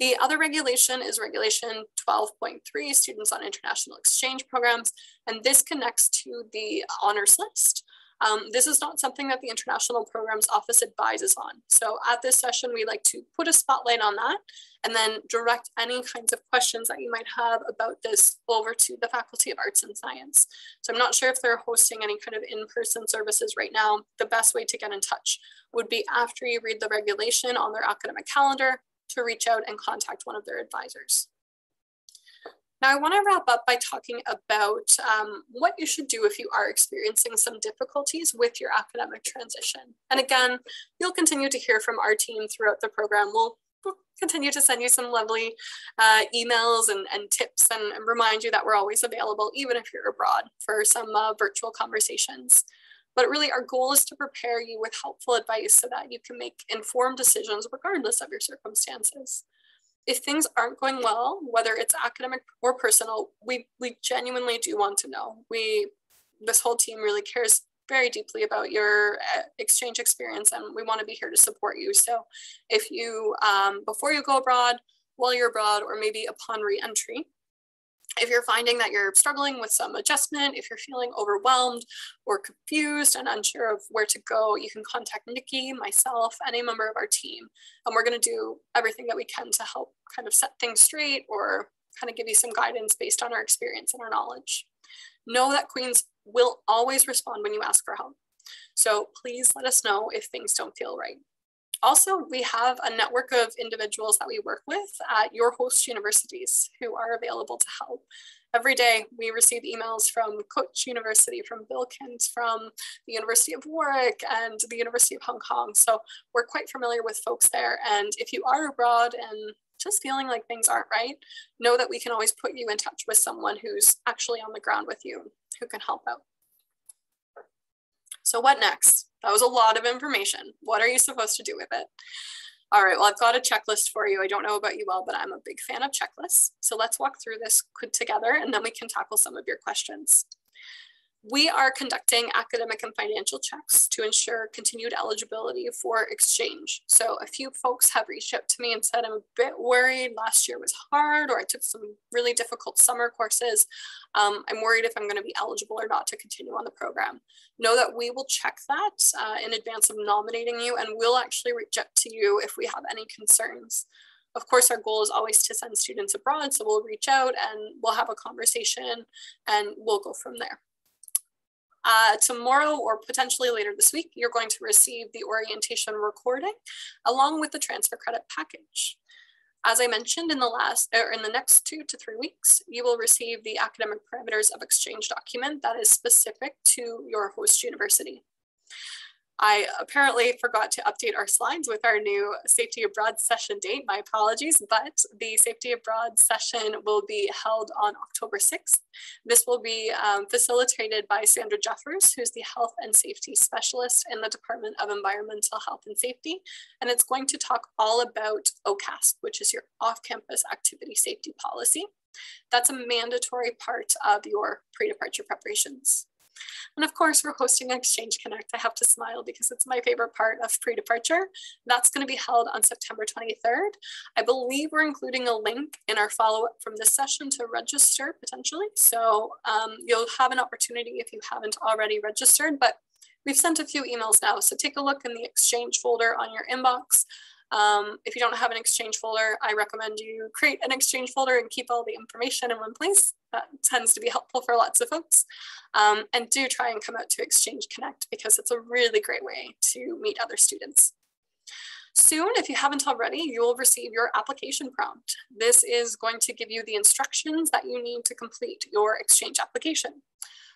The other regulation is regulation 12.3, students on international exchange programs, and this connects to the honors list. Um, this is not something that the International Programs Office advises on. So at this session, we like to put a spotlight on that and then direct any kinds of questions that you might have about this over to the Faculty of Arts and Science. So I'm not sure if they're hosting any kind of in-person services right now. The best way to get in touch would be after you read the regulation on their academic calendar to reach out and contact one of their advisors. Now, I want to wrap up by talking about um, what you should do if you are experiencing some difficulties with your academic transition. And again, you'll continue to hear from our team throughout the program. We'll continue to send you some lovely uh, emails and, and tips and, and, remind you that we're always available, even if you're abroad, for some uh, virtual conversations. But really, our goal is to prepare you with helpful advice so that you can make informed decisions regardless of your circumstances. If things aren't going well, whether it's academic or personal, we, we genuinely do want to know. We, this whole team really cares very deeply about your uh, exchange experience and we want to be here to support you. So if you, um, before you go abroad, while you're abroad, or maybe upon re-entry, if you're finding that you're struggling with some adjustment, if you're feeling overwhelmed or confused and unsure of where to go, you can contact Nikki, myself, any member of our team. And we're going to do everything that we can to help kind of set things straight or kind of give you some guidance based on our experience and our knowledge. Know that Queens will always respond when you ask for help. So please let us know if things don't feel right. Also, we have a network of individuals that we work with at your host universities who are available to help. Every day we receive emails from Koç University, from Bilkent, from the University of Warwick and the University of Hong Kong. So we're quite familiar with folks there. And if you are abroad and just feeling like things aren't right, know that we can always put you in touch with someone who's actually on the ground with you who can help out. So what next? That was a lot of information. What are you supposed to do with it? All right, well, I've got a checklist for you. I don't know about you all, but I'm a big fan of checklists. So let's walk through this together and then we can tackle some of your questions. We are conducting academic and financial checks to ensure continued eligibility for exchange. So a few folks have reached out to me and said, I'm a bit worried. Last year was hard, or I took some really difficult summer courses. Um, I'm worried if I'm going to be eligible or not to continue on the program. Know that we will check that uh, in advance of nominating you, and we'll actually reach out to you if we have any concerns. Of course, our goal is always to send students abroad, so we'll reach out and we'll have a conversation and we'll go from there. Uh, tomorrow or potentially later this week, you're going to receive the orientation recording along with the transfer credit package. As I mentioned in the last or in the next two to three weeks, you will receive the academic parameters of exchange document that is specific to your host university. I apparently forgot to update our slides with our new Safety Abroad session date. My apologies, but the Safety Abroad session will be held on October 6th. This will be um, facilitated by Sandra Jeffers, who's the Health and Safety Specialist in the Department of Environmental Health and Safety. And it's going to talk all about OCASP, which is your off-campus activity safety policy. That's a mandatory part of your pre-departure preparations. And of course, we're hosting Exchange Connect. I have to smile because it's my favorite part of pre-departure. That's going to be held on September 23rd. I believe we're including a link in our follow-up from this session to register potentially. So um, you'll have an opportunity if you haven't already registered, but we've sent a few emails now. So take a look in the Exchange folder on your inbox. Um, if you don't have an exchange folder, I recommend you create an exchange folder and keep all the information in one place. That tends to be helpful for lots of folks. Um, and do try and come out to Exchange Connect because it's a really great way to meet other students. Soon, if you haven't already, you will receive your application prompt. This is going to give you the instructions that you need to complete your exchange application.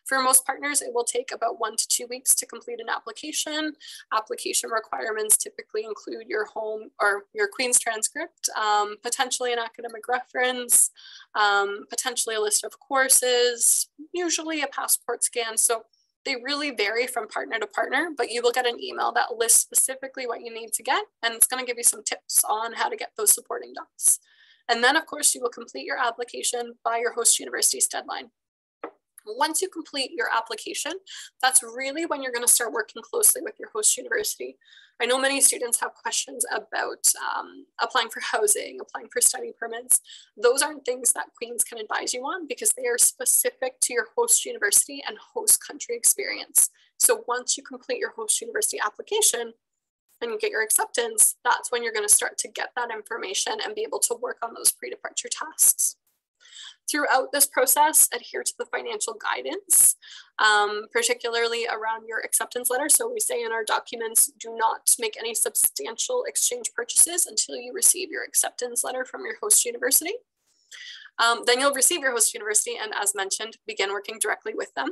For most partners, it will take about one to two weeks to complete an application. Application requirements typically include your home or your Queen's transcript, um, potentially an academic reference, um, potentially a list of courses, usually a passport scan. So they really vary from partner to partner, but you will get an email that lists specifically what you need to get, and it's going to give you some tips on how to get those supporting docs. And then, of course, you will complete your application by your host university's deadline. Once you complete your application, that's really when you're going to start working closely with your host university. I know many students have questions about um, applying for housing, applying for study permits. Those aren't things that Queen's can advise you on because they are specific to your host university and host country experience. So once you complete your host university application, and you get your acceptance, that's when you're going to start to get that information and be able to work on those pre-departure tasks. Throughout this process, adhere to the financial guidance, um, particularly around your acceptance letter. So we say in our documents, do not make any substantial exchange purchases until you receive your acceptance letter from your host university. Um, then you'll receive your host university and as mentioned, begin working directly with them.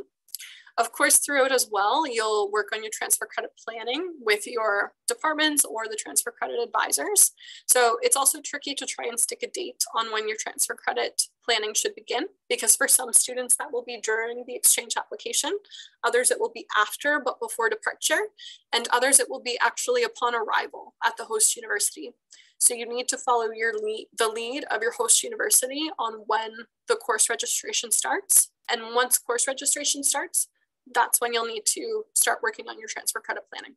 Of course, throughout as well, you'll work on your transfer credit planning with your departments or the transfer credit advisors. So it's also tricky to try and stick a date on when your transfer credit planning should begin, because for some students that will be during the exchange application, others it will be after but before departure, and others it will be actually upon arrival at the host university. So you need to follow your lead, the lead of your host university on when the course registration starts. And once course registration starts, that's when you'll need to start working on your transfer credit planning.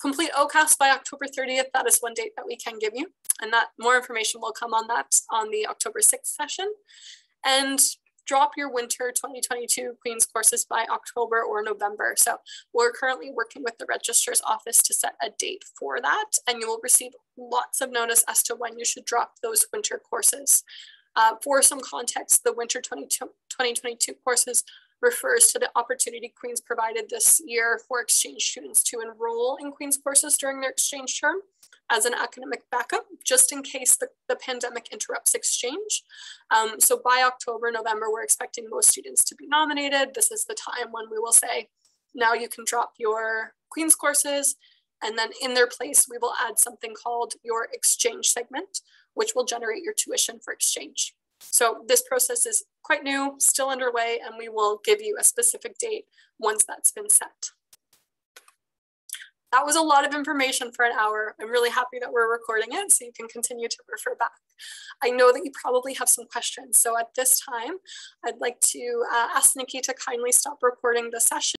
Complete OCASP by October 30th, that is one date that we can give you. And that more information will come on that on the October 6th session. And drop your winter 2022 Queen's courses by October or November. So we're currently working with the registrar's office to set a date for that, and you will receive lots of notice as to when you should drop those winter courses. Uh, for some context, the winter 2022 courses refers to the opportunity Queen's provided this year for exchange students to enroll in Queen's courses during their exchange term as an academic backup, just in case the, the pandemic interrupts exchange. Um, so by October, November, we're expecting most students to be nominated. This is the time when we will say, now you can drop your Queen's courses, and then in their place, we will add something called your exchange segment, which will generate your tuition for exchange. So this process is quite new, still underway, and we will give you a specific date once that's been set that was a lot of information for an hour. I'm really happy that we're recording it so you can continue to refer back. I know that you probably have some questions. So at this time, I'd like to uh, ask Nikki to kindly stop recording the session